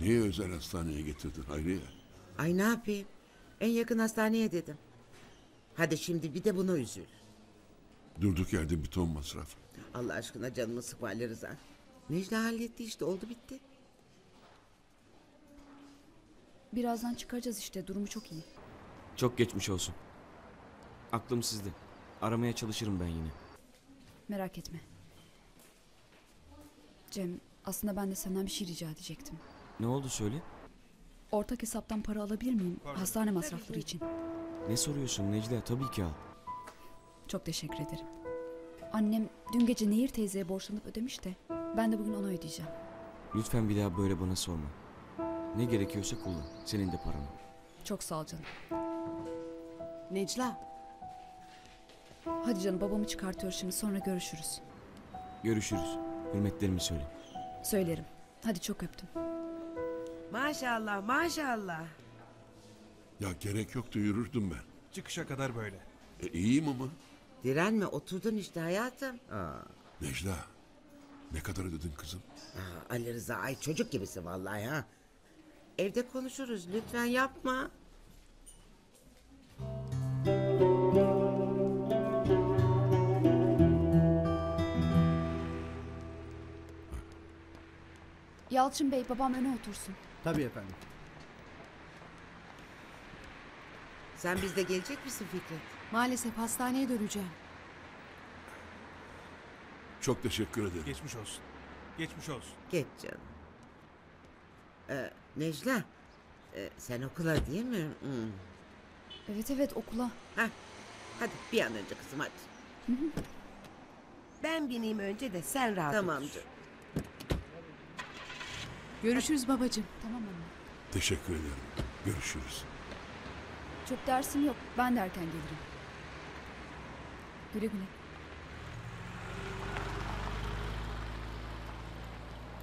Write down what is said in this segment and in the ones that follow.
Niye özel hastaneye getirdin Hayriye? Ay ne yapayım? En yakın hastaneye dedim. Hadi şimdi bir de buna üzül. Durduk yerde bir ton masraf. Allah aşkına canımı sıkma Ali Rıza. Necla halletti işte oldu bitti. Birazdan çıkaracağız işte durumu çok iyi. Çok geçmiş olsun. Aklım sizde. Aramaya çalışırım ben yine. Merak etme. Cem aslında ben de senden bir şey rica edecektim. Ne oldu söyle? Ortak hesaptan para alabilir miyim? Hastane masrafları için. Ne soruyorsun Necla? Tabii ki al. Çok teşekkür ederim. Annem dün gece Nehir teyzeye borçlanıp ödemiş de ben de bugün ona ödeyeceğim. Lütfen bir daha böyle bana sorma. Ne gerekiyorsa kullan. Senin de paran. Çok sağ ol canım. Necla, Hadi canım babamı çıkartıyor şimdi sonra görüşürüz. Görüşürüz. Hürmetlerimi söyle. Söylerim. Hadi çok öptüm. Maşallah maşallah. Ya gerek yoktu yürürdüm ben. Çıkışa kadar böyle. E, iyiyim ama. Direnme oturdun işte hayatım. Aa, Necla. Ne kadar ödedin kızım? aa, Ali Rıza ay çocuk gibisin vallahi ha. Evde konuşuruz lütfen yapma. Yalçın Bey babam öne otursun. Tabii efendim. Sen bizde gelecek misin Fikret? maalesef hastaneye döneceğim. Çok teşekkür ederim. Geçmiş olsun. Geçmiş olsun. Geç canım. Ee, Necla e, sen okula değil mi? Hmm. Evet evet okula. Heh, hadi bir an önce kızım hadi. Ben bineyim önce de sen rahat Tamam otur. canım. Görüşürüz babacığım. Tamam anne. Teşekkür ederim. Görüşürüz. Çok dersim yok. Ben de erken gelirim. Güle güle.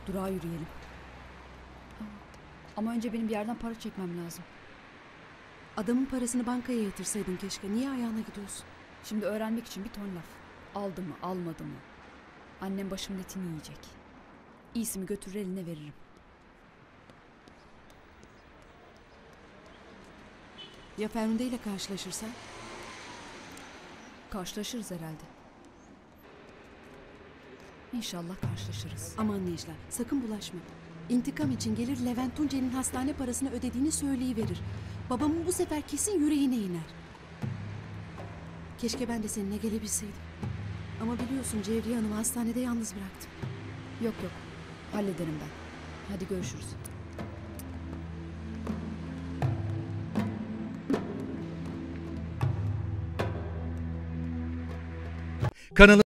Durağa yürüyelim. Ama önce benim bir yerden para çekmem lazım. Adamın parasını bankaya yatırsaydın keşke. Niye ayağına gidiyorsun? Şimdi öğrenmek için bir ton laf. Aldı mı, almadı mı? Annem başımın etini yiyecek. İyisi mi götürür eline veririm. Ya Ferhunde ile karşılaşırsan? Karşılaşırız herhalde. İnşallah karşılaşırız. Aman Necla sakın bulaşma. İntikam için gelir Levent Tuncer'in hastane parasını ödediğini söyleyiverir. Babamın bu sefer kesin yüreğine iner. Keşke ben de seninle gelebilseydim. Ama biliyorsun Cevriye Hanım'ı hastanede yalnız bıraktım. Yok yok. Hallederim ben. Hadi görüşürüz. Kanalım